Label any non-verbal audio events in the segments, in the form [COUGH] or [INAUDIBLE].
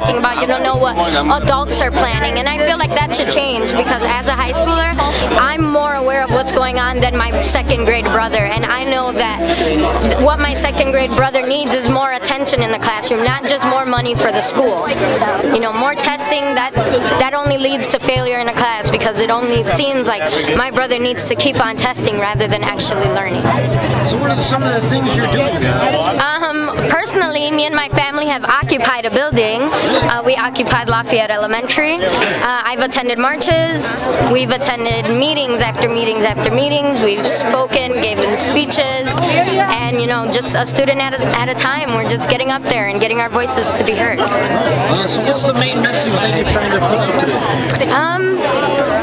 talking about. You don't know what adults are planning, and I feel like that should change because as a high schooler, I'm more aware of what's going on than my second grade brother, and I know that what my second grade brother needs is more attention in the classroom, not just more money for the school. You know, more testing that that only leads to failure in a class because it only seems like my brother needs to keep on testing rather than actually learning. So what are some of the things you're doing? now? Um, personally, me and my family have occupied a building. Uh, we occupied Lafayette Elementary. Uh, I've attended marches. We've attended meetings after meetings after meetings. We've spoken, given speeches, and you know, just a student at a, at a time. We're just getting up there and getting our voices to be heard. Uh, so what's the main message that you're trying to put out today? Um,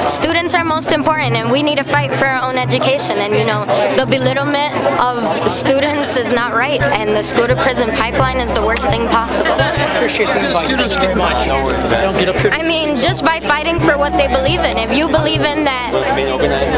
students are most important and we need to fight for our own education. And you know the belittlement of students is not right and the school to prison pipeline is the worst thing possible. Appreciate the invite. Students very get much. Don't get up here. I mean just by fighting for what they believe in. If you believe in that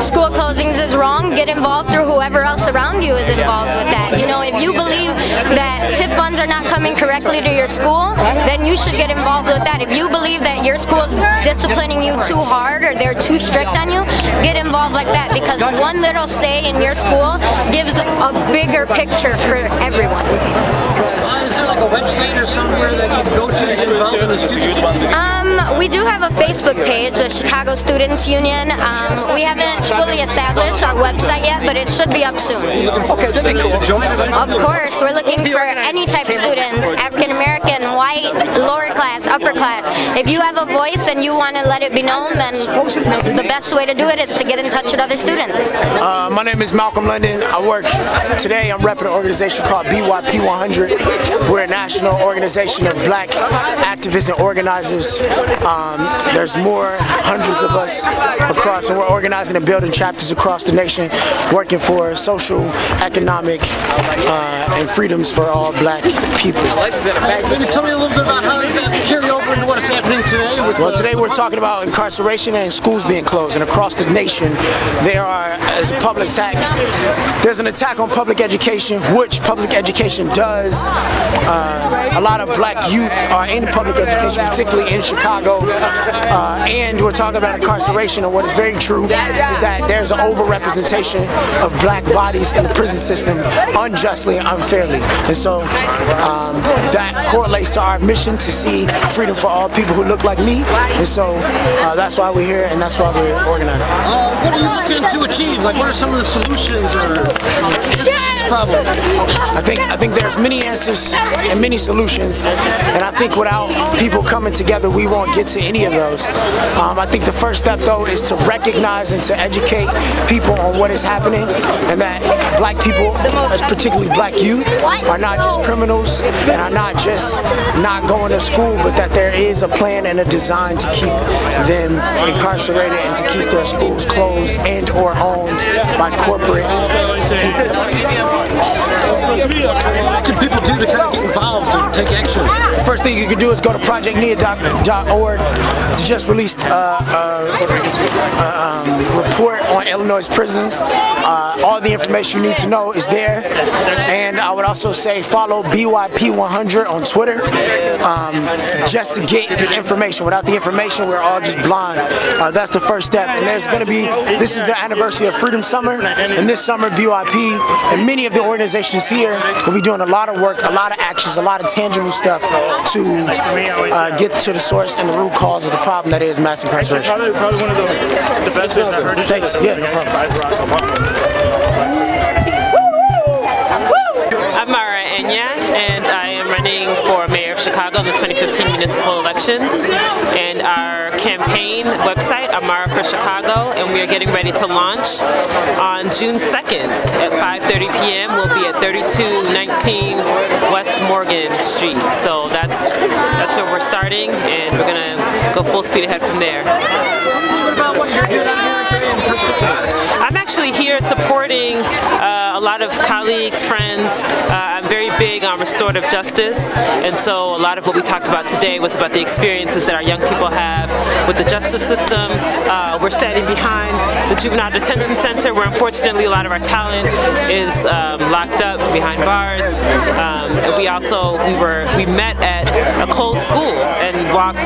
school closings is wrong get involved through whoever else around you is involved with that. You know if you believe that TIF funds are not coming correctly to your school then you should get involved with that. If you believe that your school is disciplining you too hard or they're too strict on you, get involved like that because one little say in your school gives a bigger picture for everyone. Is there like a website or somewhere that you can go to to get involved in the student? Um, we do have a Facebook page, the Chicago Students Union. Um, we haven't fully established our website yet, but it should be up soon. okay that'd be cool Join? Of course, we're looking for any type of students, African American, white, lower class, upper class. If you have a voice and you want to let it be known, then the best way to do it is to get in touch with other students. Uh, my name is Malcolm London. I work today. I'm repping an organization called BYP 100. We're a national organization of black activists and organizers. Um, there's more, hundreds of us across, and we're organizing and building chapters across the nation, working for social, economic, uh, and freedoms for all black people. Tell me a little bit about how does that carry over what's happening today with Well, today we're talking about incarceration and schools being closed, and across the nation, there are as a public attack. There's an attack on public education, which public education does. Uh, a lot of black youth are in public education, particularly in Chicago, uh, and we're talking about incarceration. And what is very true is that there's an overrepresentation of black bodies in the prison system, unjustly and unfairly. And so um, that correlates to our mission to see freedom for all people who look like me. And so uh, that's why we're here and that's why we're organizing. Uh, what are you looking to achieve? Like, what are some of the solutions or problems? I think I think there's many answers and many solutions, and I think without people coming together, we won't get to any of those. Um, I think the first step though is to recognize and to educate people on what is happening, and that black people, as particularly black youth, are not just criminals and are not just not going to school, but that there is a plan and a design to keep them incarcerated and to keep their schools closed and or owned by corporate. What can people do to kind of get involved take action? First thing you can do is go to projectnia.org. They just released a, a, a um, report on Illinois prisons. Uh, all the information you need to know is there. And I would also say follow BYP100 on Twitter um, just to get the information. Without the information, we're all just blind. Uh, that's the first step. And there's going to be, this is the anniversary of Freedom Summer. And this summer, BYP and many of the organizations here will be doing a lot of work, a lot of actions, a lot of tangible stuff to uh, get to the source and the root cause of the problem that is mass incarceration. Probably, probably one of the, the best ways I've heard Thanks. Yeah, no Chicago in the 2015 municipal elections. And our campaign website, Amara for Chicago, and we are getting ready to launch on June 2nd at 5:30 p.m. We'll be at 3219 West Morgan Street. So that's that's where we're starting, and we're gonna go full speed ahead from there. I'm actually here supporting uh, a lot of colleagues, friends. Uh, I'm very big on restorative justice, and so a lot of what we talked about today was about the experiences that our young people have with the justice system. Uh, we're standing behind the Juvenile Detention Center, where unfortunately a lot of our talent is um, locked up behind bars. Um, and we also we were we met at a closed school, and walked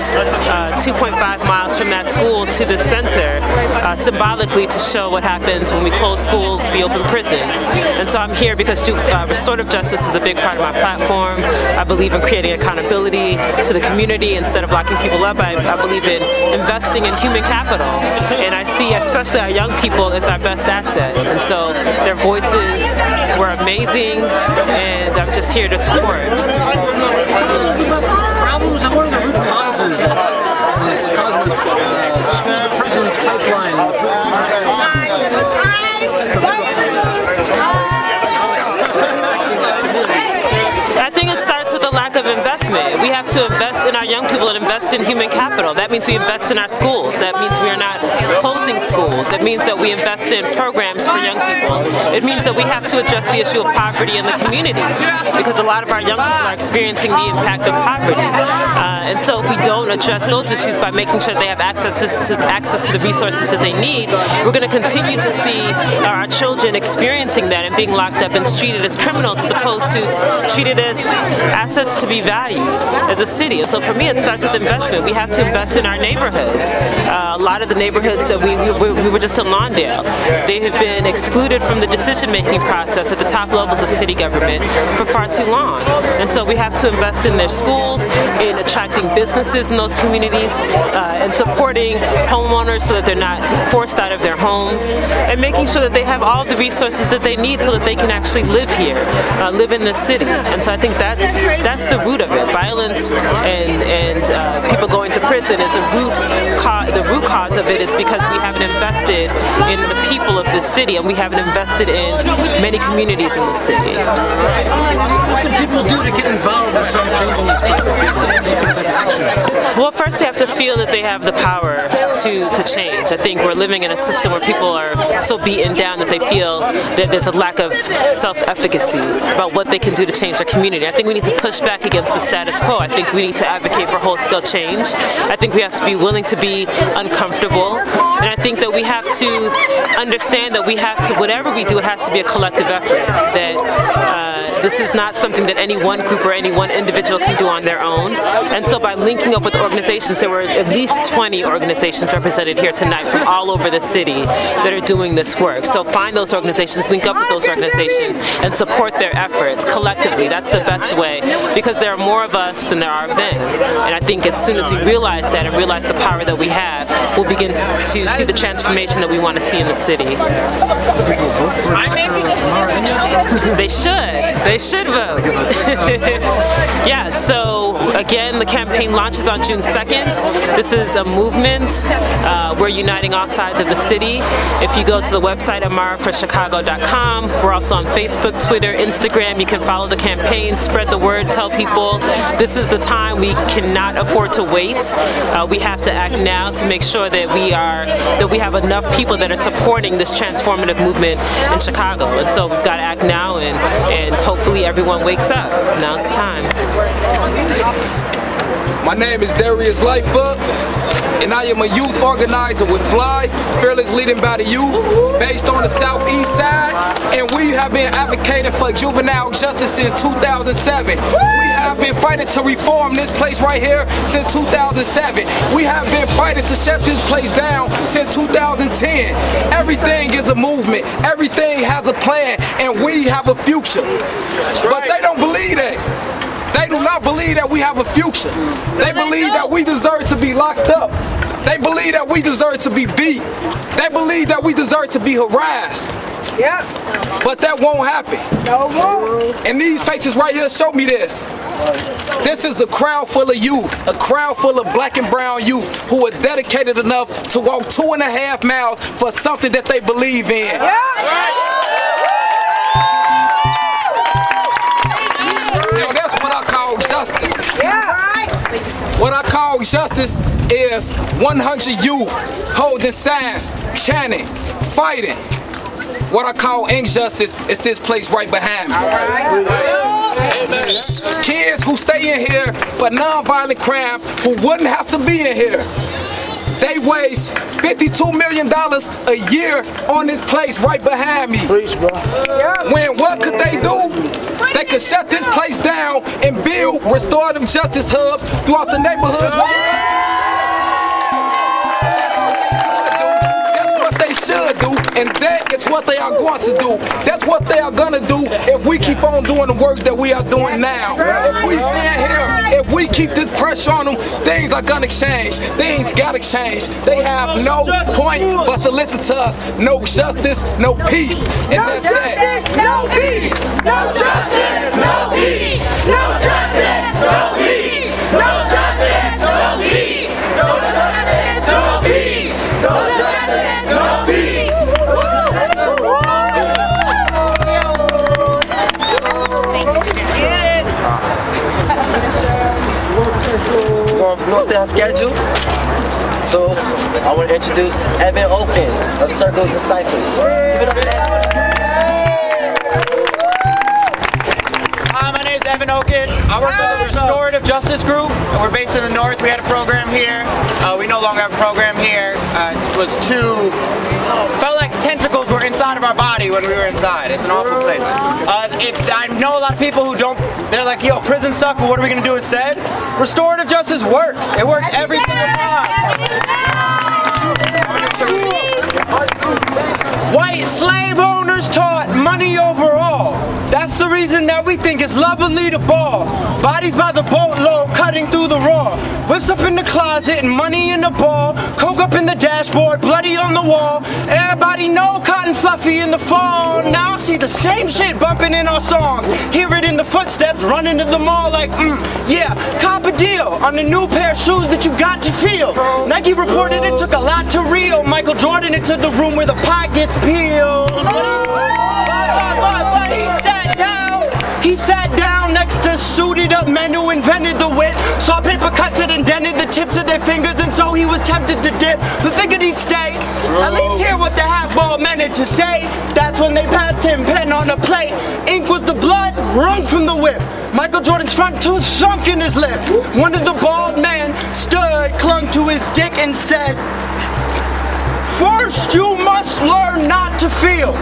uh, 2.5 miles from that school to the center, uh, symbolically to show what happens when we close schools, we open prisons. And so I'm here because uh, restorative justice is a big part of my platform. I believe in creating accountability to the community instead of locking people up. I, I believe in investing in human capital. And I see especially our young people as our best asset. And so their voices were amazing and I'm just here to support. Problems and what are the root causes We have to invest in our young people and invest in human capital. That means we invest in our schools. That means we are not closing schools. It means that we invest in programs for young people. It means that we have to address the issue of poverty in the communities because a lot of our young people are experiencing the impact of poverty. Uh, and so if we don't address those issues by making sure they have access to, access to the resources that they need, we're going to continue to see our children experiencing that and being locked up and treated as criminals as opposed to treated as assets to be valued as a city. And so for me, it starts with investment. We have to invest in our neighborhoods. Uh, a lot of the neighborhoods that we, we, we were just in Lawndale, they have been excluded from the decision-making process at the top levels of city government for far too long. And so we have to invest in their schools, in attracting businesses in those communities, uh, and supporting homeowners so that they're not forced out of their homes, and making sure that they have all the resources that they need so that they can actually live here, uh, live in this city. And so I think that's that's the root of it. Violence and and uh, people going to prison is a root. The root cause of it is because we haven't invested in the people of this city, and we haven't invested in many communities in the city. What can people do to get involved with some changing Well, first they have to feel that they have the power to, to change. I think we're living in a system where people are so beaten down that they feel that there's a lack of self-efficacy about what they can do to change their community. I think we need to push back against the status quo. I think we need to advocate for whole-scale change. I think we have to be willing to be uncomfortable. And I think that we have to understand that we have to, whatever we do, it has to be a collective effort. That uh, this is not something that any one group or any one individual can do on their own. And so by linking up with organizations, there were at least 20 organizations represented here tonight from all over the city that are doing this work. So find those organizations, link up with those organizations, and support their efforts collectively. That's the best way because there are more of us than there are of them. And I think as soon as we realize that and realize the power that we have, we'll begin to, to see the transformation that we want to see in the city. They should. They should vote. [LAUGHS] yeah, so again, the campaign launches on June 2nd. This is a movement. Uh, we're uniting all sides of the city. If you go to the website amaraforchicago.com, we're also on Facebook, Twitter, Instagram. You can follow the campaign, spread the word, tell people this is the time. We cannot afford to wait. Uh, we have to act now to make sure that we are that we have enough people that are supporting this transformative movement in Chicago. And so we've got to act now and, and hopefully everyone wakes up. Now's the time. My name is Darius Lightfoot, and I am a youth organizer with Fly, Fearless Leading by the Youth, based on the southeast side, and we have been advocating for juvenile justice since 2007. We have been fighting to reform this place right here since 2007. We have been fighting to shut this place down since 2010. Everything is a movement. Everything has a plan, and we have a future. But they don't believe that. They do not believe that we have a future. They believe that we deserve to be locked up. They believe that we deserve to be beat. They believe that we deserve to be harassed. Yeah. But that won't happen. No won't. And these faces right here show me this. This is a crowd full of youth, a crowd full of black and brown youth who are dedicated enough to walk two and a half miles for something that they believe in. Yeah. Justice is 100 youth holding signs, chanting, fighting. What I call injustice is this place right behind me. Kids who stay in here for nonviolent crimes who wouldn't have to be in here. They waste $52 million a year on this place right behind me. When what could they do? They could shut this place down and build restorative justice hubs throughout the neighborhoods. That's what they should do, and that what they are going to do. That's what they are gonna do if we keep on doing the work that we are doing now. If we stand here, if we keep this pressure on them, things are gonna change. Things gotta change. They have no point but to listen to us. No justice, no peace, and No that's that. justice, no peace. No justice, no peace. No justice, no peace. No justice, no peace. No justice, no peace. No justice, gonna, stay on schedule. So I want to introduce Evan Open of Circles and Ciphers. Evan. Hi, my name is Evan Oken. I work with the Restorative Justice Group, and we're based in the North. We had a program here. Uh, we no longer have a program here. Uh, it was too felt like tentacles were inside of our body when we were inside. It's an awful place. Uh, it, I know a lot of people who don't. They're like, "Yo, prison suck, but what are we gonna do instead?" Restorative justice works. It works every single time. White slave owners taught money over all. That's the reason that we think it's lovely to ball. Bodies by the boatload, cutting through the raw. Whips up in the closet and money in the ball. Coke up in the dashboard, bloody on the wall. Everybody know cotton fluffy in the fall. Now I see the same shit bumping in our songs. Hear it in the footsteps, running to the mall like, mm, yeah, cop a deal on the new pair of shoes that you got to feel. Nike reported it took a lot to reel. Michael Jordan into the room where the pot gets peeled. But, but, but he down. He sat down next to suited up men who invented the whip. Saw paper cuts that indented the tips of their fingers, and so he was tempted to dip, but figured he'd stay. At least hear what the half ball meant to say. That's when they passed him pen on a plate. Ink was the blood wrung from the whip. Michael Jordan's front tooth sunk in his lip. One of the bald men stood, clung to his dick, and said, First, you must learn not to feel.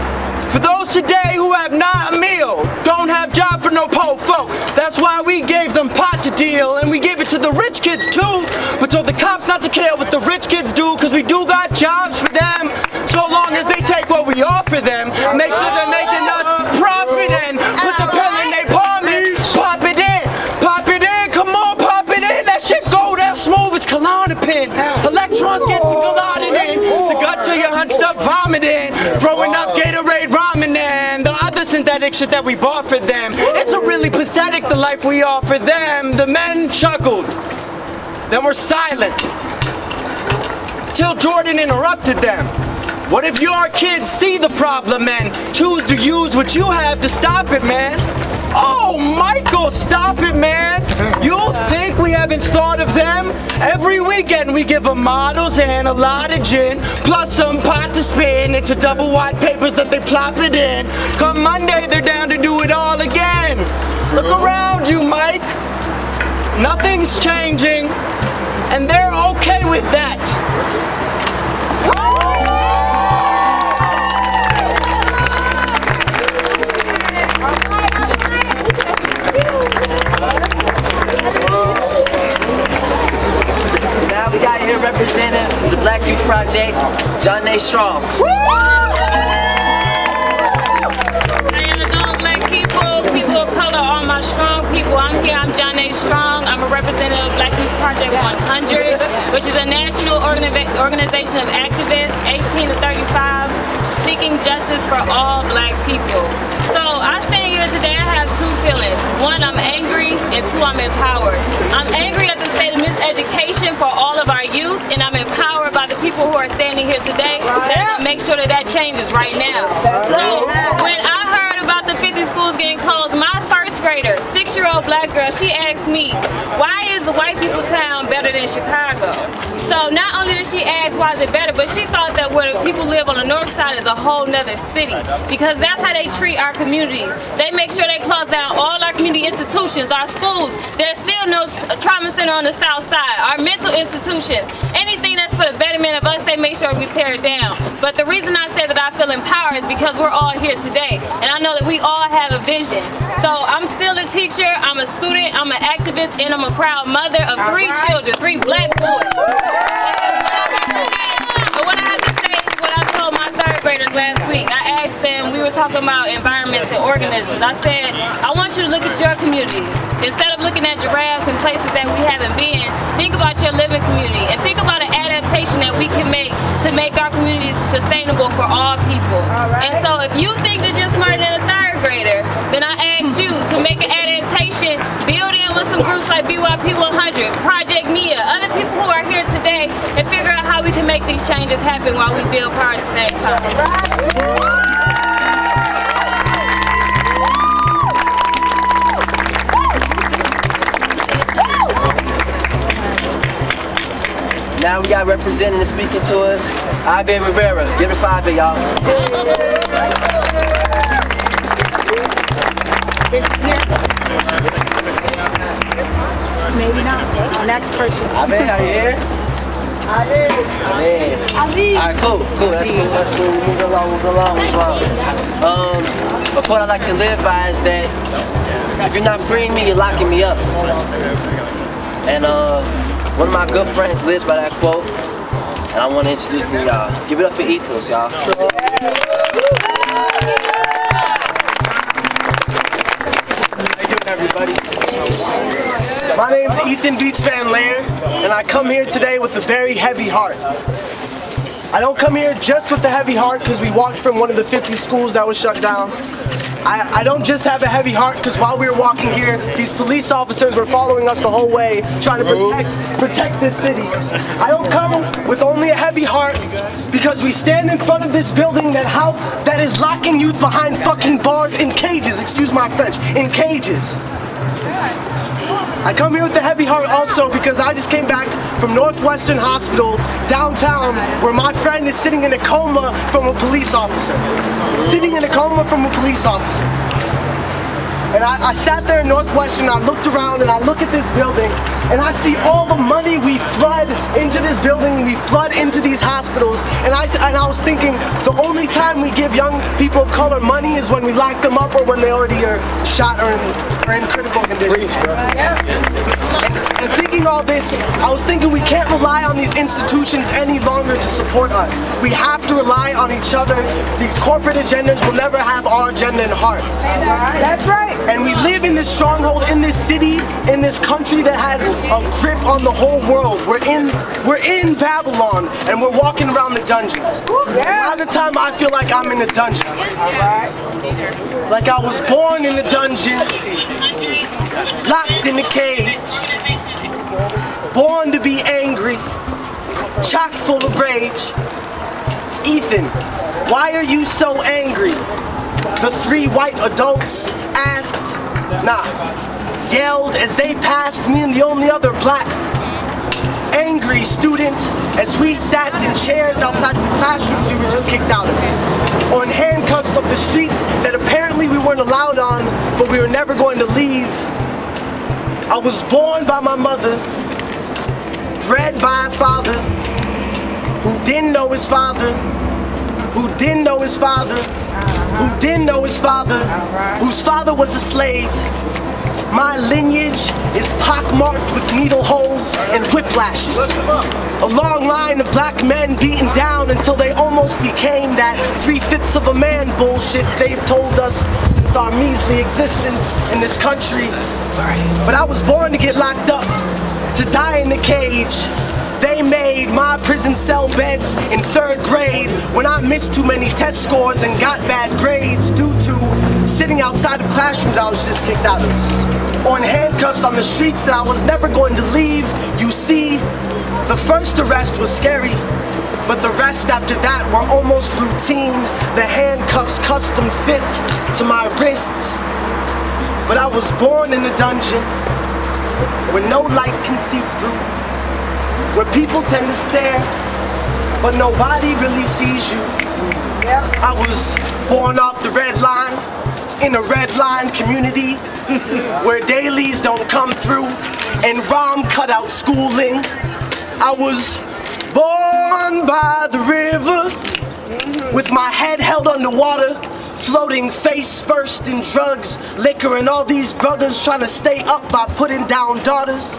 For those today who have not a meal, don't have job for no poor folk. That's why we gave them pot to deal, and we gave it to the rich kids too. But told the cops not to care what the rich kids do, cause we do got jobs for them. So long as they take what we offer them, make sure they're making us profit and put the pill in their palm pop it in, pop it in, come on, pop it in. That shit go down smooth as Klonopin. Electrons get to colliding in, the gut till you're hunched up vomiting, throwing up Gatorade synthetic shit that we bought for them. It's a really pathetic the life we offer them. The men chuckled, then were silent till Jordan interrupted them. What if your kids see the problem and choose to use what you have to stop it, man? Oh, Michael, stop it, man. You think we haven't thought of them? Every weekend we give them models and a lot of gin, plus some pot to spin into double white papers that they plop it in. Come Monday, they're down to do it all again. Look around you, Mike. Nothing's changing, and they're okay with that. We got here representing the Black Youth Project, John A. Strong. How you doing, black people, people of color, all my strong people. I'm here, I'm representative of Black Youth Project 100, which is a national organization of activists 18 to 35 seeking justice for all black people. So I stand here today, I have two feelings. One, I'm angry, and two, I'm empowered. I'm angry at the state of miseducation for all of our youth, and I'm empowered by the people who are standing here today that gonna make sure that that changes right now. So six-year-old black girl, she asked me, why is the white people town better than Chicago? So not only did she ask why is it better, but she thought that where people live on the north side is a whole nother city because that's how they treat our communities. They make sure they close down all our community institutions, our schools. There's still no uh, trauma center on the south side, our mental institutions, anything that's for the betterment of us, they make sure we tear it down. But the reason I say that I feel empowered is because we're all here today. And I know that we all have a vision. So I'm still a teacher, I'm a student, I'm an activist, and I'm a proud mother of three children, three black boys. But what I have to say is what I told my third graders last week. I asked them, we were talking about environments and organisms. I said, I want you to look at your community. Instead of looking at giraffes and places that we haven't been, think about your living community and think about an adaptation that we can make to make our communities sustainable for all people. And so if you think that you're smarter than a third grader, then I ask you to make an adaptation, build in with some groups like BYP 100, Project NIA, other people who are here today, and figure out how we can make these changes happen while we build power the same time. Now we got representing and speaking to us, Ivy Rivera. Give it five, y'all. Maybe not. Next person. Ivy, are you here? Ivy. Ivy. All right, cool, cool. That's cool. That's cool. Move along, move along, move along. Um, a quote I like to live by is that if you're not freeing me, you're locking me up. And uh, one of my good friends lives by that quote, and I want to introduce me, y'all. Give it up for Ethos, y'all. Name's Ethan Viets-VanLear, and I come here today with a very heavy heart. I don't come here just with a heavy heart because we walked from one of the 50 schools that was shut down. I, I don't just have a heavy heart because while we were walking here, these police officers were following us the whole way, trying to protect protect this city. I don't come with only a heavy heart because we stand in front of this building that how that is locking youth behind fucking bars in cages. Excuse my French, in cages. I come here with a heavy heart also because I just came back from Northwestern Hospital downtown where my friend is sitting in a coma from a police officer. Sitting in a coma from a police officer. And I, I sat there in Northwestern, I looked around and I look at this building and I see all the money we flood into this building, we flood into these hospitals. And I, and I was thinking the only time we give young people of color money is when we lock them up or when they already are shot or or in critical condition. And, and thinking all this, I was thinking we can't rely on these institutions any longer to support us. We have to rely on each other. These corporate agendas will never have our agenda in heart. That's right. And we live in this stronghold in this city, in this country that has a grip on the whole world. We're in we're in Babylon and we're walking around the dungeons. Yeah. By the time I feel like I'm in a dungeon. Like I was born in a dungeon, locked in a cage, born to be angry, chock full of rage. Ethan, why are you so angry? The three white adults asked, nah, yelled as they passed me and the only other black angry student as we sat in chairs outside of the classrooms we were just kicked out of. On handcuffs of the streets that apparently we weren't allowed on, but we were never going to leave. I was born by my mother, bred by a father who didn't know his father, who didn't know his father, who didn't know his father, whose father was a slave. My lineage is pockmarked with needle holes and whiplashes. A long line of black men beaten down until they almost became that three-fifths of a man bullshit they've told us since our measly existence in this country. But I was born to get locked up, to die in the cage. They made my prison cell beds in third grade when I missed too many test scores and got bad grades due to sitting outside of classrooms I was just kicked out of. On handcuffs on the streets that I was never going to leave. You see, the first arrest was scary, but the rest after that were almost routine. The handcuffs custom fit to my wrists. But I was born in a dungeon where no light can seep through where people tend to stare, but nobody really sees you. I was born off the red line, in a red line community, [LAUGHS] where dailies don't come through, and Rahm cut out schooling. I was born by the river with my head held underwater, floating face first in drugs, liquor, and all these brothers trying to stay up by putting down daughters.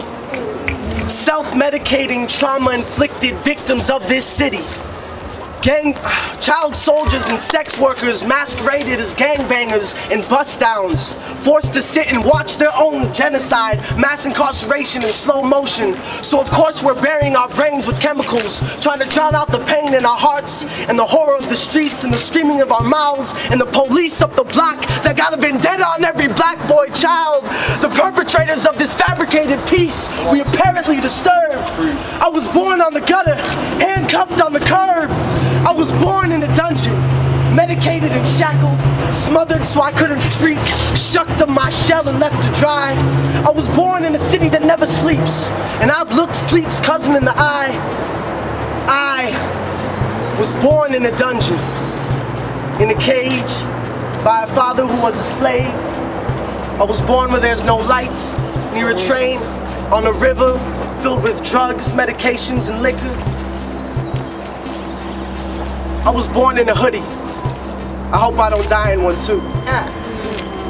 Self-medicating trauma-inflicted victims of this city. Gang, child soldiers and sex workers masqueraded as gangbangers and bust downs, forced to sit and watch their own genocide, mass incarceration in slow motion. So of course we're burying our brains with chemicals, trying to drown out the pain in our hearts and the horror of the streets and the screaming of our mouths and the police up the block that got a vendetta on every black boy child. The perpetrators of this fabricated peace we apparently disturbed. I was born on the gutter, handcuffed on the curb. I was born in a dungeon, medicated and shackled, smothered so I couldn't shriek, shucked of my shell and left to dry. I was born in a city that never sleeps, and I've looked sleep's cousin in the eye. I was born in a dungeon, in a cage, by a father who was a slave. I was born where there's no light, near a train, on a river, filled with drugs, medications, and liquor. I was born in a hoodie. I hope I don't die in one too.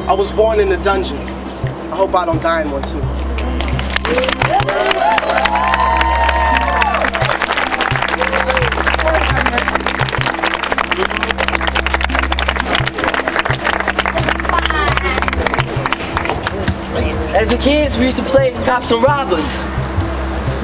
I was born in a dungeon. I hope I don't die in one too. As a kids, we used to play cops and robbers.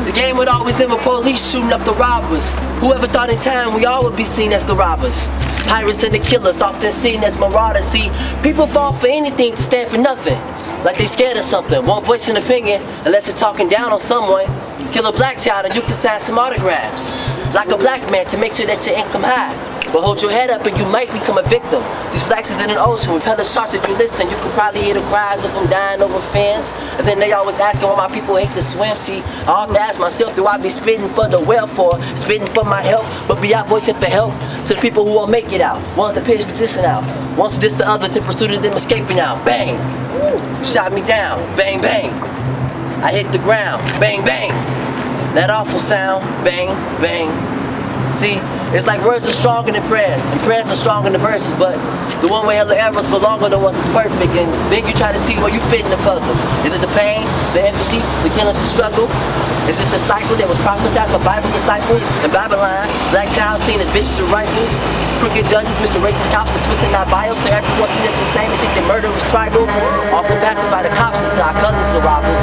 The game would always end with police shooting up the robbers. Whoever thought in time we all would be seen as the robbers. Pirates and the killers, often seen as marauders. See, people fall for anything to stand for nothing. Like they scared of something, won't voice an opinion unless it's talking down on someone. Kill a black child and you can sign some autographs. Like a black man to make sure that your income high. But hold your head up and you might become a victim. These blacks is in an ocean with hella sharks if you listen. You could probably hear the cries of them dying over fins. And then they always asking why my people hate to swim. See, I often ask myself, do I be spitting for the welfare, spitting for my help, but be out voicing for help to the people who won't make it out. Ones that pitch me dissing out. Ones who diss the others in pursuit of them escaping out. Bang! Shot me down. Bang, bang. I hit the ground. Bang, bang. That awful sound. Bang, bang. See, it's like words are stronger than prayers, and prayers are stronger than verses, but the one way hella errors belong on the ones that's perfect, and then you try to see where you fit in the puzzle. Is it the pain, the empathy, the killings, the struggle? Is this the cycle that was prophesied by Bible disciples in Babylon? Black child seen as vicious with rifles, crooked judges, Mr. Racist cops that's twisting our bios to everyone seen as the same and think that murder was tribal. Often pacify the cops until our cousins are robbers.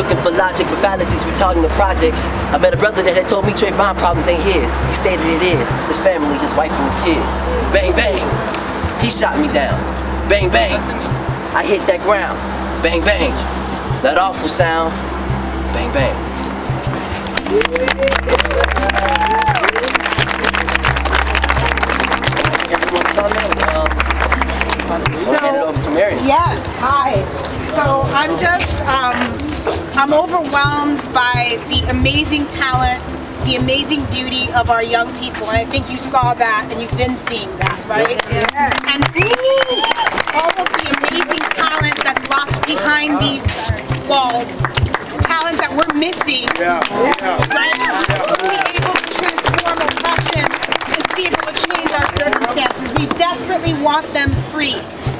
Looking for logic with fallacies, we talking the projects. I met a brother that had told me Trayvon problems ain't his. He stated it is. His family, his wife, and his kids. Bang, bang. He shot me down. Bang, bang. I hit that ground. Bang, bang. That awful sound. Bang, bang. Yes, hi. So I'm just, um, I'm overwhelmed by the amazing talent, the amazing beauty of our young people. And I think you saw that and you've been seeing that, right? And all of the amazing talent that's locked behind these walls, talent that we're missing, Yeah. right? To be able to transform oppression and to be able to change our circumstances. We desperately want them free.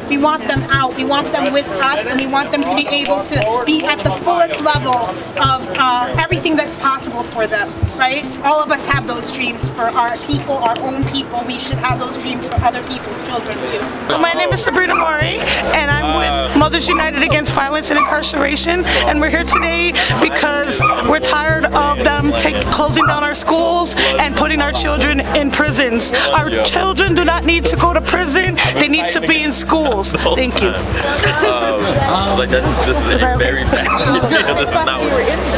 We want them out. We want them with us, and we want them to be able to be at the fullest level of uh, everything that's possible for them, right? All of us have those dreams for our people, our own people. We should have those dreams for other people's children too. My name is Sabrina Mori, and I'm with Mothers United Against Violence and Incarceration. And we're here today because we're tired of them take, closing down our schools and putting our children in prisons. Our children do not need to go to prison, they need to be in schools. Thank you. Um, like, that's, this is very bad. [LAUGHS] [LAUGHS] This is not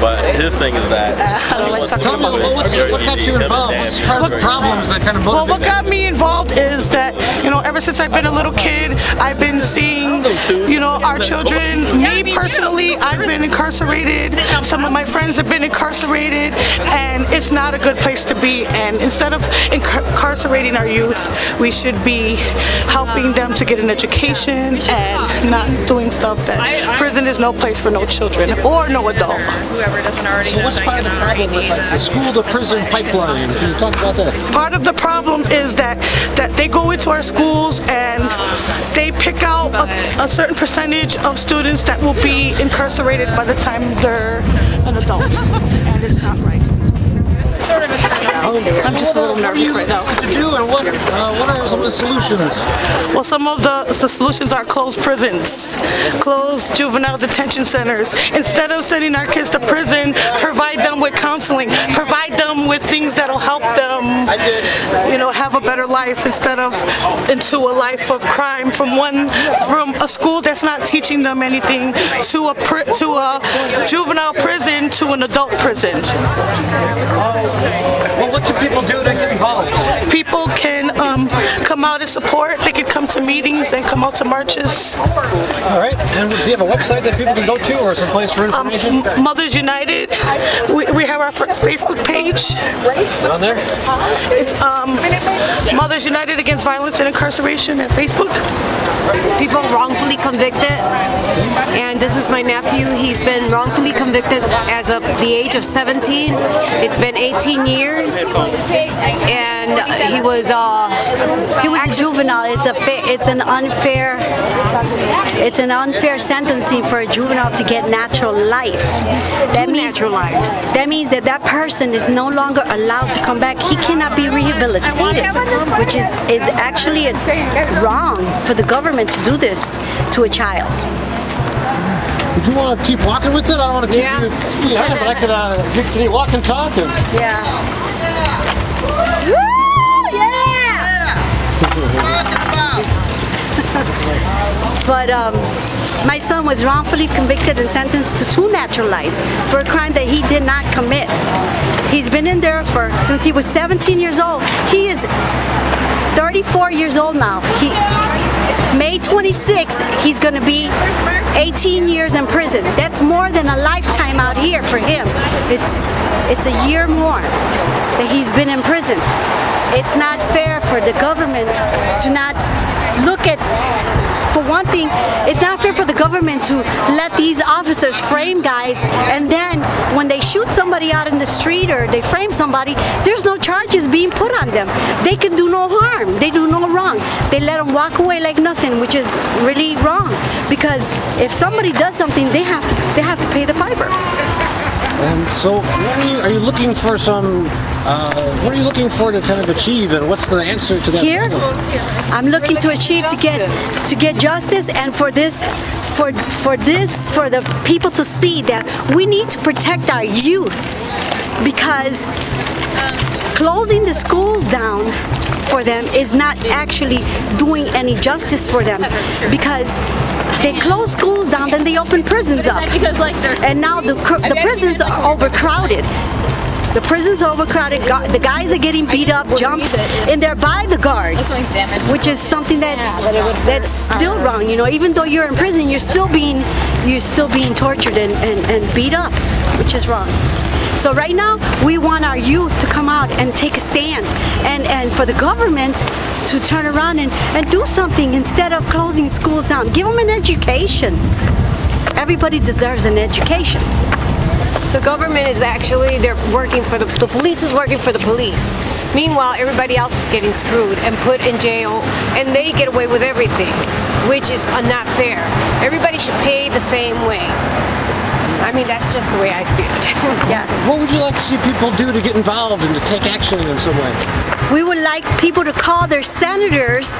but his thing is that. I don't like talking Tell me, what, what's, what got you involved? What's what problems that kind of Well, what got me involved is that, you know, ever since I've been a little kid, I've been seeing, you know, our children. Me personally, I've been incarcerated. Some of my friends have been incarcerated, and it's not a good place to be. And instead of incarcerating our youth, we should be helping them to get an education and not doing stuff that prison is no place for no children or no adult. So what inspired the problem with like the school to prison pipeline? Can you talk about that? Part of the problem is that that they go into our schools and they pick out a, a certain percentage of students that will be incarcerated by the time they're an adult, and it's not right. I'm just a little nervous right now. What to do and what uh, what are some of the solutions? Well, some of the, the solutions are closed prisons, closed juvenile detention centers. Instead of sending our kids to prison, provide them with counseling, provide them with things that'll help them, you know, have a better life instead of into a life of crime from one from a school that's not teaching them anything to a pri- to a juvenile prison to an adult prison. Well, can people do to get involved? People can come out and support. They could come to meetings and come out to marches. All right. And do you have a website that people can go to or some place for information? Um, Mothers United. We, we have our Facebook page. Down there? It's um, Mothers United Against Violence and Incarceration at Facebook. People wrongfully convicted, and this is my nephew. He's been wrongfully convicted as of the age of 17. It's been 18 years, and he was uh, He was a juvenile. It's a fa- it's an unfair it's an unfair sentencing for a juvenile to get natural life. That means natural lives. That means that that person is no longer allowed to come back. He cannot be rehabilitated, which is is actually a, wrong for the government to do this to a child. If you want to keep walking with it, I don't want to keep Yeah. you. Yeah, but I could uh, can you walk and talk? And... Yeah. But um, my son was wrongfully convicted and sentenced to two natural lives for a crime that he did not commit. He's been in there for since he was 17 years old. He is 34 years old now. He May 26th, he's going to be 18 years in prison. That's more than a lifetime out here for him. It's it's a year more that he's been in prison. It's not fair for the government to not look at for one thing, it's not fair for the government to let these officers frame guys and then when they shoot somebody out in the street or they frame somebody, there's no charges being put on them. They can do no harm. They do no wrong. They let them walk away like nothing, which is really wrong. Because if somebody does something, they have to, they have to pay the piper. And so, what are you, are you looking for some? Uh, what are you looking for to kind of achieve, and what's the answer to that? Here, I'm looking to achieve to get to get justice and for this for for this for the people to see that we need to protect our youth because closing the schools down for them is not actually doing any justice for them because they close schools down then they open prisons up Because like and now the, cr- the prisons are overcrowded the prisons are overcrowded. The guys are getting beat up, jumped in there by the guards, which is something that's that's still wrong. You know, even though you're in prison, you're still being you're still being tortured and, and, and beat up, which is wrong. So right now, we want our youth to come out and take a stand, and and for the government to turn around and, and do something instead of closing schools down. Give them an education. Everybody deserves an education. The government is actually, they're working for the, the police is working for the police. Meanwhile, everybody else is getting screwed and put in jail, and they get away with everything, which is not fair. Everybody should pay the same way. I mean, that's just the way I see it. [LAUGHS] yes. What would you like to see people do to get involved and to take action in some way? We would like people to call their senators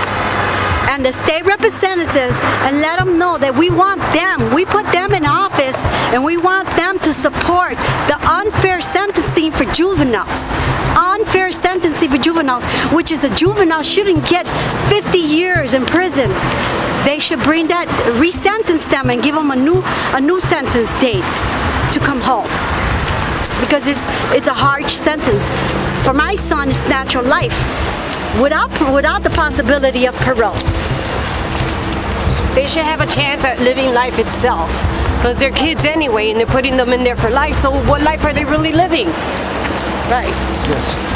and the state representatives and let them know that we want them, we put them in office and we want them to support the unfair sentencing for juveniles. Unfair sentencing for juveniles, which is a juvenile shouldn't get 50 years in prison. They should bring that, resentence them and give them a new, a new sentence date to come home because it's it's a harsh sentence. For my son, it's natural life, without without the possibility of parole. They should have a chance at living life itself. Because they're kids anyway, and they're putting them in there for life, so what life are they really living? Right.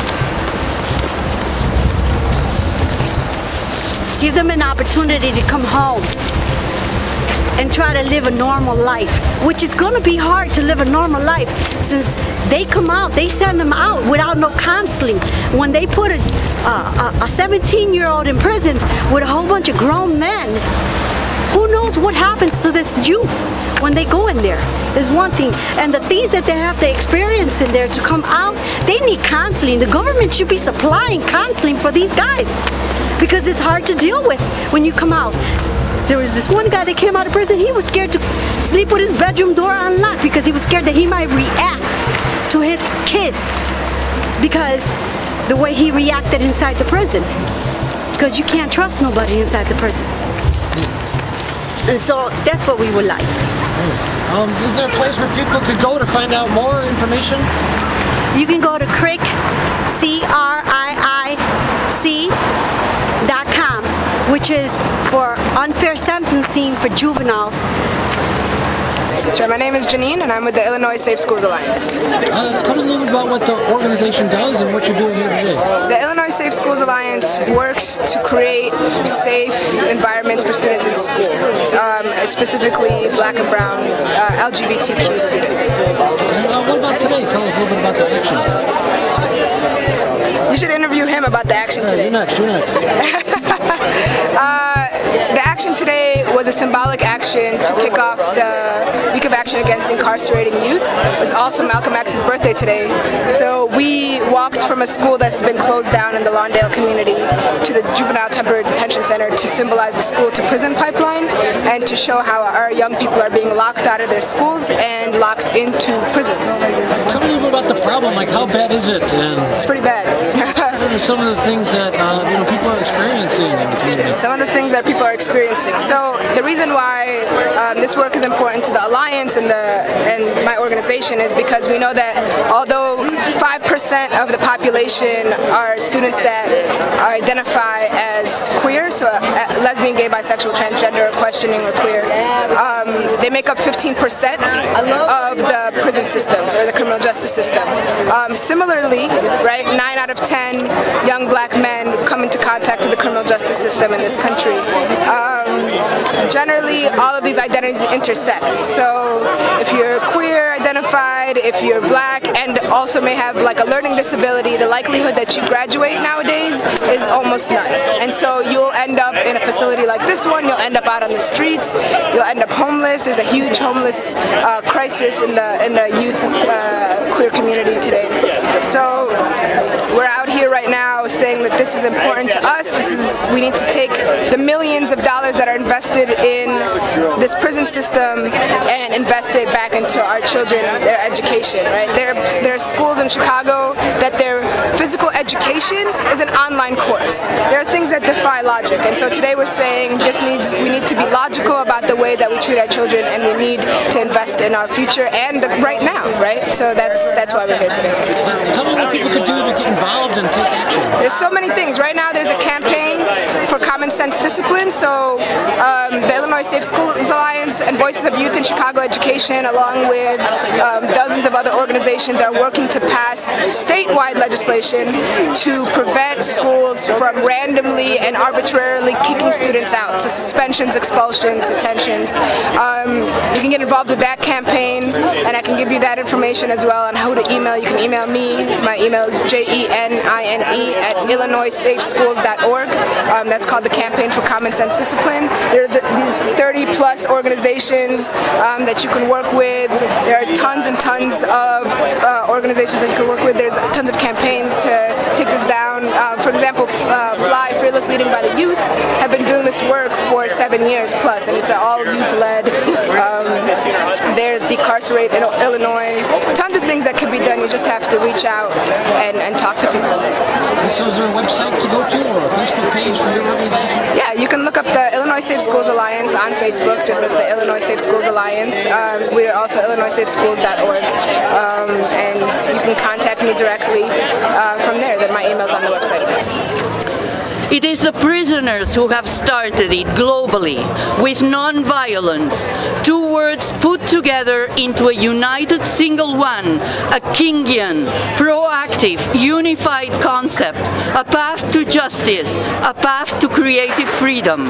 Give them an opportunity to come home. and try to live a normal life, which is going to be hard to live a normal life since they come out, they send them out without no counseling. When they put a, a 17 year old in prison with a whole bunch of grown men, who knows what happens to this youth when they go in there is one thing and the things that they have to experience in there to come out they need counseling the government should be supplying counseling for these guys because it's hard to deal with when you come out there was this one guy that came out of prison he was scared to sleep with his bedroom door unlocked because he was scared that he might react to his kids because the way he reacted inside the prison because you can't trust nobody inside the prison and so that's what we would like. Um, is there a place where people could go to find out more information? You can go to CRIC, C-R-I-I-C which is for unfair sentencing for juveniles. Sure, my name is Janine and I'm with the Illinois Safe Schools Alliance. Uh, tell me a little bit about what the organization does and what you're doing here today. The Illinois Safe Schools Alliance works to create safe environments for students in school, um, specifically black and brown uh, LGBTQ students. And, uh, what about today? Tell us a little bit about the action. You should interview him about the action today. You're next, you're next. [LAUGHS] uh, the action today was a symbolic action to kick off the Week of Action Against Incarcerating Youth. It was also Malcolm X's birthday today. So we walked from a school that's been closed down in the Lawndale community to the Juvenile Temporary Detention Center to symbolize the school to prison pipeline and to show how our young people are being locked out of their schools and locked into prisons. Tell me a little bit about the problem, like how bad is it? And it's pretty bad. [LAUGHS] are some of the things that uh, you know people are experiencing in the community? Some of the things that people are experiencing. So the reason why um, this work is important to the Alliance and the and my organization is because we know that although 5% of the population are students that are identify as queer, so uh, lesbian, gay, bisexual, transgender, questioning, or queer, um, they make up 15% of the prison systems or the criminal justice system. Um, similarly, right, 9 out of 10 young black men coming into contact with the criminal justice system in this country. Um, generally, all of these identities intersect. So if you're queer identified, if you're black, and also may have like a learning disability, the likelihood that you graduate nowadays is almost none. And so you'll end up in a facility like this one, you'll end up out on the streets, you'll end up homeless. There's a huge homeless uh, crisis in the in the youth uh, queer community today. So we're out here right now saying that this is important to us. This is we need to take the millions of dollars that are invested in this prison system and invest it back into our children, their education. Right? There, there are schools in Chicago that their physical education is an online course. There are things that defy logic, and so today we're saying this needs we need to be logical about the way that we treat our children, and we need to invest in our future and the, right now. Right? So that's that's why we're here today. Tell me what people could do to get involved and take action. There's so many things. Right now, there's a campaign for common sense discipline. So um, the Illinois Safe Schools Alliance and Voices of Youth in Chicago Education, along with um, dozens of other organizations, are working to pass statewide legislation to prevent schools from randomly and arbitrarily kicking students out. So suspensions, expulsions, detentions. Um, you can get involved with that campaign, and I can give you that information as well on who to email. You can email me. My email is J-E-N-I-N-E at illinoissafeschools.org. Um, that's called the Campaign for Common Sense Discipline. There are the, these 30 plus organizations um, that you can work with. There are tons and tons of uh, organizations that you can work with. There's tons of campaigns to take this down. Uh, for example, uh, Fly, Fearless Leading by the Youth, have been doing this work for seven years plus, and it's all youth-led. Um, there's Decarcerate in Illinois. Things that could be done. You just have to reach out and, and talk to people. So is there a website to go to or a Facebook page for your organization? Yeah, you can look up the Illinois Safe Schools Alliance on Facebook, just as the Illinois Safe Schools Alliance. Um, we are also illinoissafeschools.org, um, and you can contact me directly uh, from there. Then my email's on the website. It is the prisoners who have started it globally with non-violence, two words put together into a united single one, a Kingian, proactive, unified concept, a path to justice, a path to creative freedom.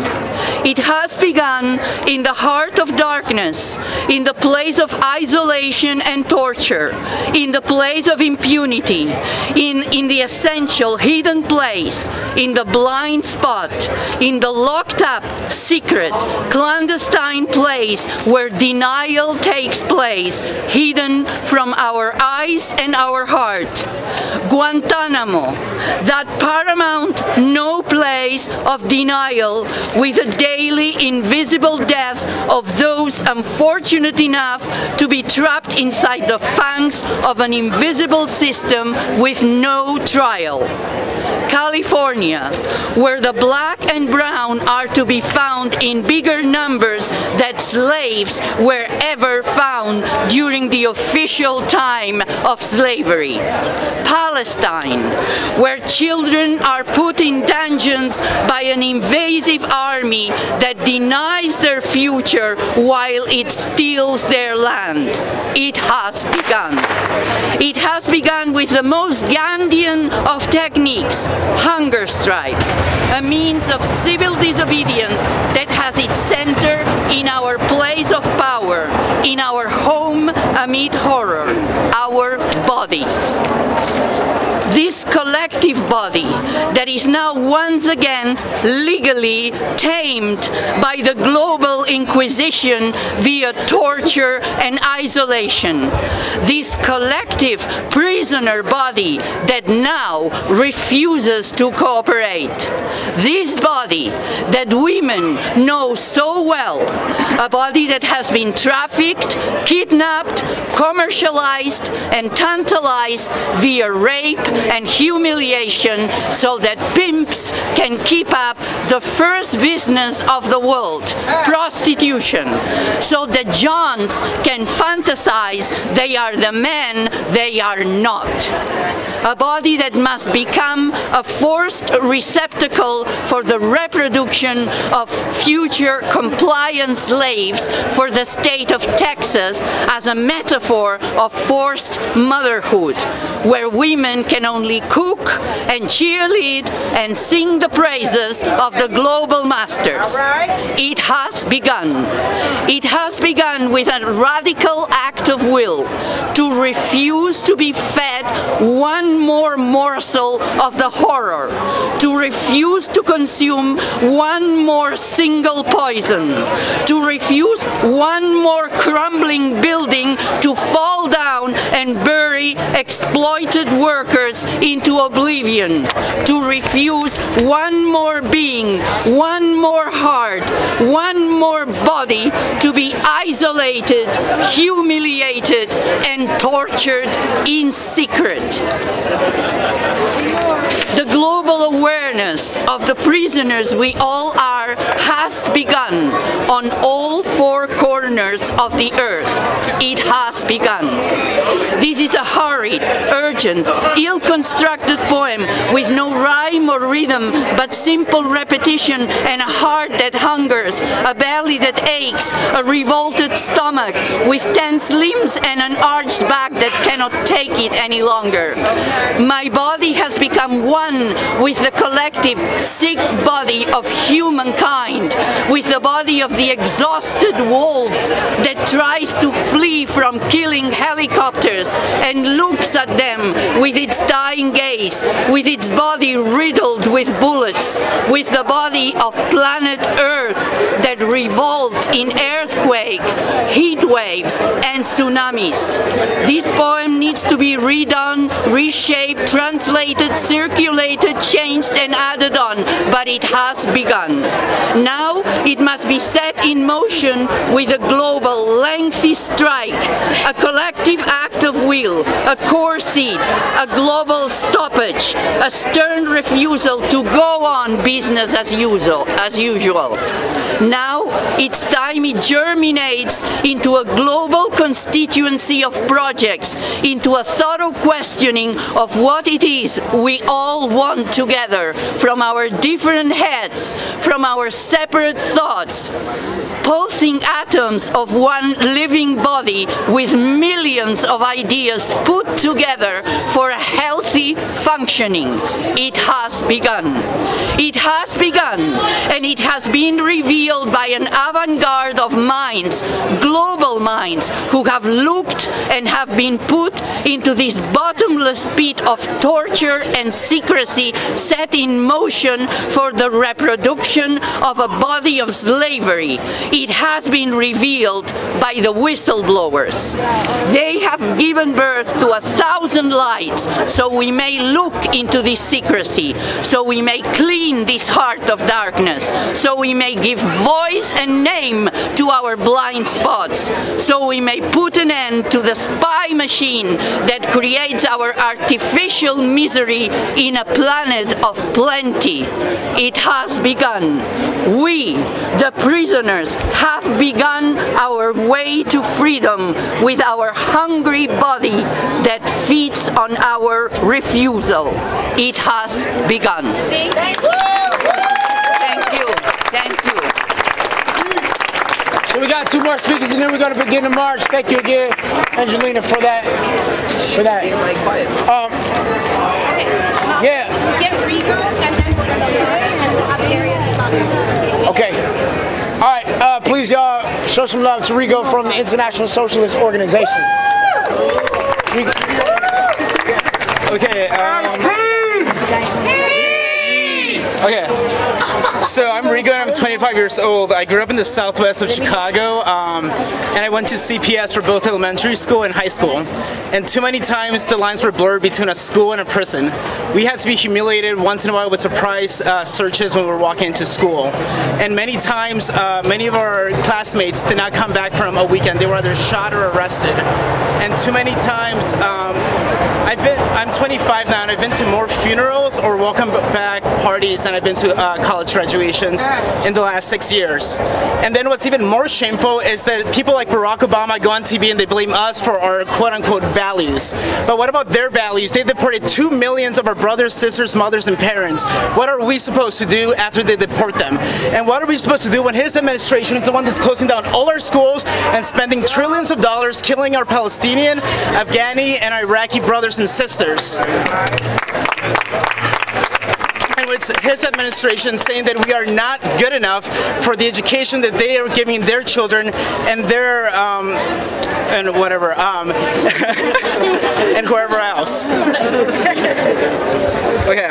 It has begun in the heart of darkness, in the place of isolation and torture, in the place of impunity, in, in the essential hidden place, in the blind spot, in the locked up, secret, clandestine place where denial takes place, hidden from our eyes and our heart. Guantanamo, that paramount no place of denial with a daily invisible death of those unfortunate enough to be trapped inside the fangs of an invisible system with no trial. California, where the black and brown are to be found in bigger numbers than slaves were ever found during the official time of slavery. Palestine, where children are put in dungeons by an invasive army that denies their future while it steals their land. It has begun. It has begun with the most Gandhian of techniques, hunger strike, a means of civil disobedience that has its center in our place of power, in our home amid horror, our body. This collective body that is now once again legally tamed by the global inquisition via torture and isolation. This collective prisoner body that now refuses to cooperate. This body that women know so well, a body that has been trafficked, kidnapped, commercialized and tantalized via rape and humiliation so that pimps can keep up the first business of the world, prostitution, so that Johns can fantasize they are the men they are not. A body that must become a forced receptacle for the reproduction of future compliant slaves for the state of Texas as a metaphor of forced motherhood, where women can only cook and cheerlead and sing the praises of the global masters. It has begun. It has begun with a radical act of will to refuse to be fed one more morsel of the horror, to refuse to consume one more single poison, to refuse one more crumbling building to fall down and bury exploited workers into oblivion, to refuse one more being, one more heart, one more body to be isolated, humiliated and tortured in secret. The global awareness of the prisoners we all are has begun on all four corners of the earth. It has begun. This is a hurried, urgent, ill-constructed poem with no rhyme or rhythm but simple repetition and a heart that hungers, a belly that aches, a revolted stomach with tense limbs and an arched back that cannot take it any longer. My body has become one with the collective sick body of humankind, with the body of the exhausted wolf that tries to flee from killing helicopters and looks at them with its dying gaze, with its body riddled with bullets, with the body of planet Earth that revolts in earthquakes, heat waves and tsunamis. This poem needs to be redone, reshaped, translated, circulated, changed and added on, but it has begun. Now it must be set in motion with a global lengthy strike, a collective act of will, a core seat, a global stoppage, a stern refusal to go on business as usual. As usual. Now it's time it germinates into a global constituency of projects, into a thorough questioning of what it is we all want together from our different heads, from our separate thoughts, pulsing atoms of one living body with millions of ideas put together for a healthy functioning. It has begun. It has begun and it has been revealed by an avant-garde of minds, global minds, who have looked and have been put into this bottomless of torture and secrecy set in motion for the reproduction of a body of slavery. It has been revealed by the whistleblowers. They have given birth to a thousand lights so we may look into this secrecy, so we may clean this heart of darkness, so we may give voice and name to our blind spots, so we may put an end to the spy machine that creates our artificial misery in a planet of plenty. It has begun. We, the prisoners, have begun our way to freedom with our hungry body that feeds on our refusal. It has begun. Thank you. Thank you. Thank you. So we got two more speakers and then we're going to begin the march. Thank you again, Angelina, for that. For that. Um, yeah. Get Rigo and then we're gonna march and we'll have Darius talk. Okay. All right. Uh, please, y'all, show some love to Rigo from the International Socialist Organization. Okay. Um, okay. So I'm Rigo and I'm 25 years old. I grew up in the southwest of Chicago um, and I went to CPS for both elementary school and high school. And too many times the lines were blurred between a school and a prison. We had to be humiliated once in a while with surprise uh, searches when we were walking into school. And many times, uh, many of our classmates did not come back from a weekend. They were either shot or arrested. And too many times, um, I've been, I'm 25 now and I've been to more funerals or welcome back parties than I've been to uh, college graduations in the last six years. And then what's even more shameful is that people like Barack Obama go on TV and they blame us for our quote unquote values. But what about their values? They deported two millions of our brothers, sisters, mothers, and parents. What are we supposed to do after they deport them? And what are we supposed to do when his administration is the one that's closing down all our schools and spending trillions of dollars killing our Palestinian, Afghani, and Iraqi brothers and sisters? His administration saying that we are not good enough for the education that they are giving their children and their um, and whatever um, [LAUGHS] and whoever else. Okay,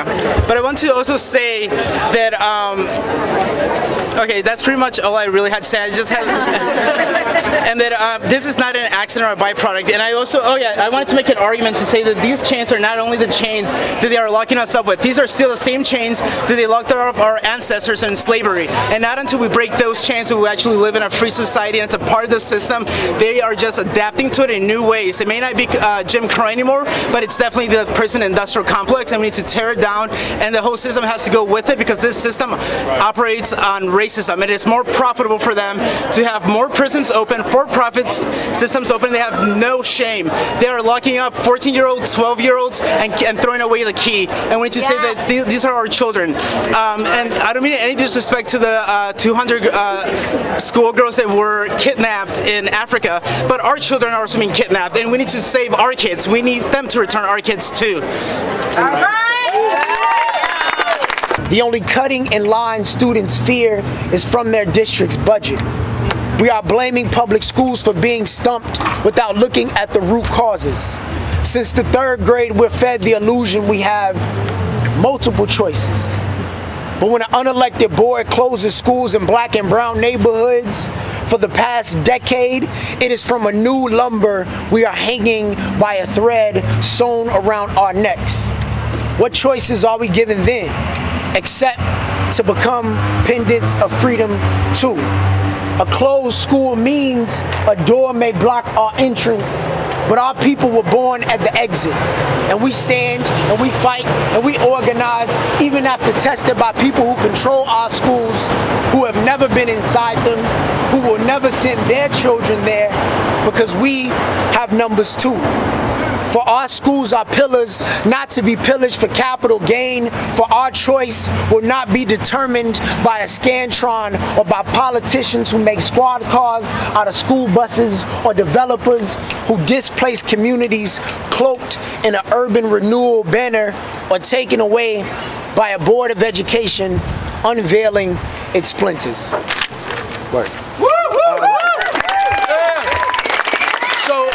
but I want to also say that um, okay, that's pretty much all I really had to say. I just had [LAUGHS] and then um, this is not an accident or a byproduct. And I also oh yeah, I wanted to make an argument to say that these chains are not only the chains that they are locking us up with. These are still the same chains that they locked up our ancestors in slavery. And not until we break those chains will we actually live in a free society and it's a part of the system. They are just adapting to it in new ways. It may not be uh, Jim Crow anymore, but it's definitely the prison industrial complex and we need to tear it down and the whole system has to go with it because this system operates on racism. It is more profitable for them to have more prisons open, for-profit systems open. They have no shame. They are locking up 14-year-olds, 12-year-olds and, and, throwing away the key. And we need to yes. say that th these are our children. Um, and I don't mean any disrespect to the uh, 200 uh, schoolgirls that were kidnapped in Africa, but our children are also being kidnapped and we need to save our kids. We need them to return our kids too. All right. The only cutting in line students fear is from their district's budget. We are blaming public schools for being stumped without looking at the root causes. Since the third grade, we're fed the illusion we have multiple choices. But when an unelected board closes schools in black and brown neighborhoods for the past decade, it is from a new lumber we are hanging by a thread sewn around our necks. What choices are we given then? Except to become pendants of freedom too. A closed school means a door may block our entrance, but our people were born at the exit. And we stand and we fight and we organize even after tested by people who control our schools, who have never been inside them, who will never send their children there because we have numbers too. For our schools are pillars, not to be pillaged for capital gain. For our choice will not be determined by a Scantron or by politicians who make squad cars out of school buses or developers who displace communities cloaked in an urban renewal banner or taken away by a board of education unveiling its splinters. Word. So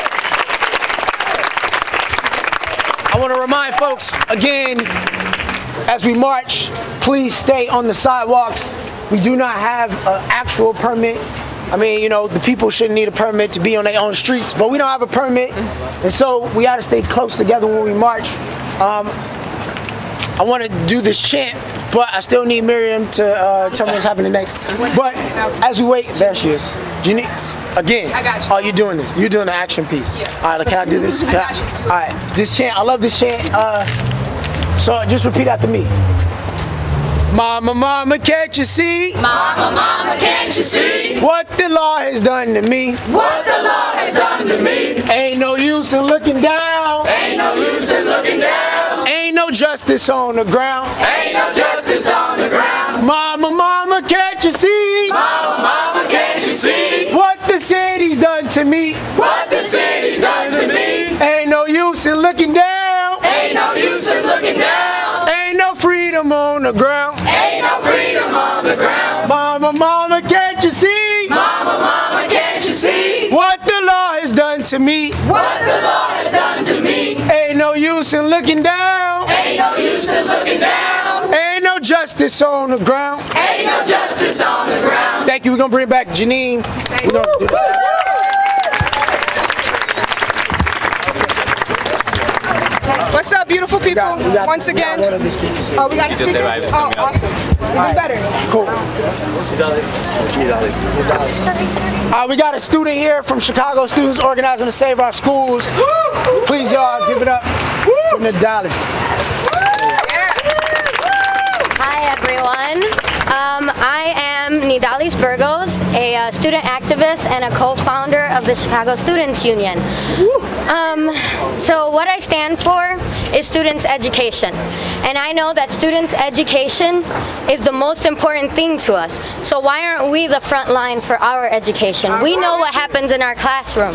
I want to remind folks again as we march, please stay on the sidewalks. We do not have an actual permit. I mean, you know, the people shouldn't need a permit to be on their own streets, but we don't have a permit, and so we got to stay close together when we march. Um, I want to do this chant, but I still need Miriam to uh, tell me what's happening next. But as we wait, there she is. Janine, again. I got you. Oh, you're doing this. You're doing the action piece. Yes. All right, can I do this? Can I got you. All right, this chant. I love this chant. Uh, so just repeat after me. Mama, mama, can't you see? Mama, mama, can't you see? What the law has done to me? What the law has done to me? Ain't no use in looking down. Ain't no use in looking down. Ain't no justice on the ground. Ain't no justice on the ground. Mama, mama, can't you see? Mama, mama, can't you see? What city's done to me? What the city's done to me? Ain't no use in looking down. Ain't no use in looking down. Ain't no freedom on the ground. Ain't no freedom on the ground. Mama, mama, can't you see? Mama, mama, can't you see? What the law has done to me? What the law has done to me? Ain't no use in looking down. Ain't no use in looking down. Ain't no justice on the ground. Ain't no justice on the ground. Thank you. We're gonna bring back Janine. We're gonna do this. What's up, beautiful people? Once again. One of these speakers here. Oh, we got a He just speaker? arrived. It's Oh, awesome. Even better. Cool. Uh, we got a student here from Chicago Students Organizing to Save Our Schools. Please, y'all, give it up from Nidalis. Hi everyone. Um, I am Nidalis Burgos, a uh, student activist and a co-founder of the Chicago Students Union. Um, so what I stand for is students' education. And I know that students' education is the most important thing to us. So why aren't we the front line for our education? We know what happens in our classroom.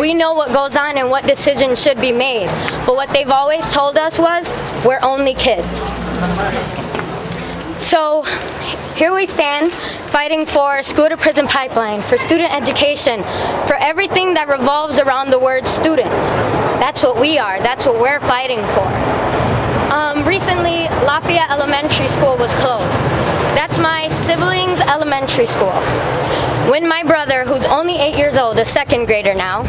We know what goes on and what decisions should be made. But what they've always told us was, we're only kids. So here we stand fighting for school to prison pipeline, for student education, for everything that revolves around the word students. That's what we are. That's what we're fighting for. Um, recently, Lafayette Elementary School was closed. That's my siblings' elementary school. When my brother, who's only eight years old, a second grader now,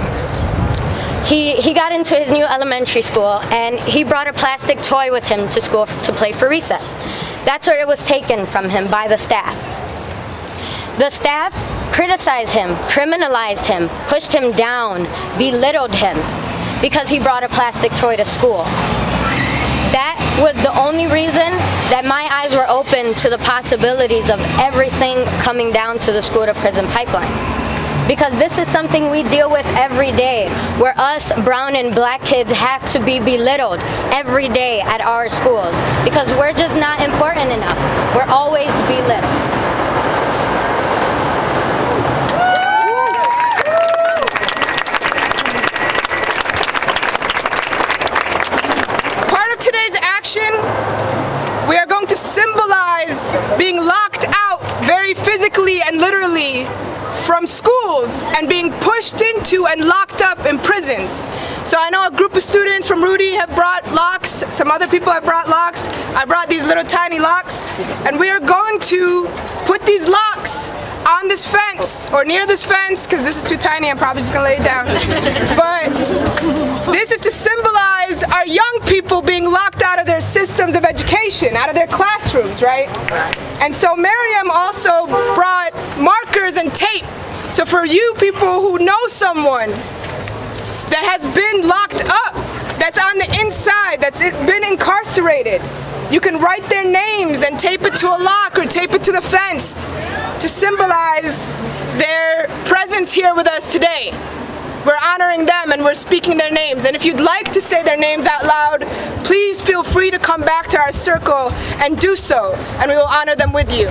he, he got into his new elementary school and he brought a plastic toy with him to school to play for recess. That's where it was taken from him by the staff. The staff criticized him, criminalized him, pushed him down, belittled him because he brought a plastic toy to school. That was the only reason that my eyes were open to the possibilities of everything coming down to the school to prison pipeline because this is something we deal with every day where us brown and black kids have to be belittled every day at our schools. Because we're just not important enough. We're always belittled. Part of today's action, we are going to symbolize being locked out very physically and literally from schools and being pushed into and locked up in prisons. So I know a group of students from Rudy have brought locks, some other people have brought locks. I brought these little tiny locks and we are going to put these locks on this fence or near this fence because this is too tiny I'm probably just gonna lay it down [LAUGHS] but this is to symbolize our young people being locked out of their systems of education out of their classrooms right and so Miriam also brought markers and tape so for you people who know someone that has been locked up, that's on the inside, that's been incarcerated. You can write their names and tape it to a lock or tape it to the fence to symbolize their presence here with us today. We're honoring them and we're speaking their names. And if you'd like to say their names out loud, please feel free to come back to our circle and do so, and we will honor them with you.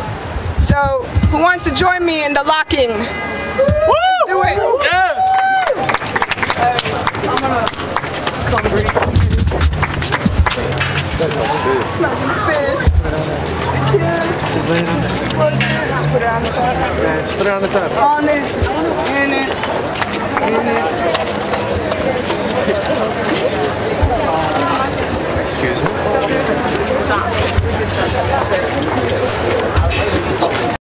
So, who wants to join me in the locking? Let's do it. It's not fish lay on there. Put it on the top. Yeah, just put it on the top. On it. In it. In it. Excuse me. Stop.